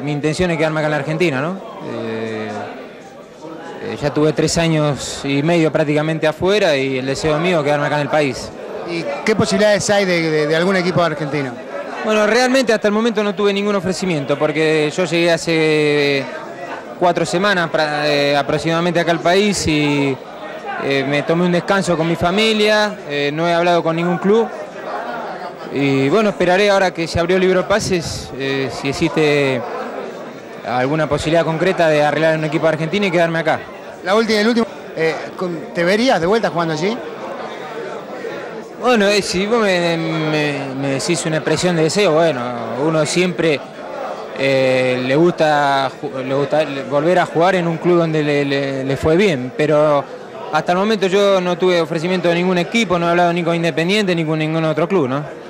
Mi intención es quedarme acá en la Argentina, ¿no? Eh, eh, ya tuve tres años y medio prácticamente afuera y el deseo mío es quedarme acá en el país. ¿Y qué posibilidades hay de, de- de algún equipo argentino? Bueno, realmente hasta el momento no tuve ningún ofrecimiento porque yo llegué hace cuatro semanas eh, aproximadamente acá al país y eh, me tomé un descanso con mi familia, eh, no he hablado con ningún club y bueno, esperaré ahora que se abrió el libro de pases si existe alguna posibilidad concreta de arreglar un equipo argentino y quedarme acá. La última, el último, eh, ¿te verías de vuelta jugando allí? Bueno, eh, si vos me, me- me decís una expresión de deseo, bueno, uno siempre eh, le, gusta, le gusta volver a jugar en un club donde le, le- le fue bien, pero hasta el momento yo no tuve ofrecimiento de ningún equipo, no he hablado ni con Independiente ni con ningún otro club, ¿no?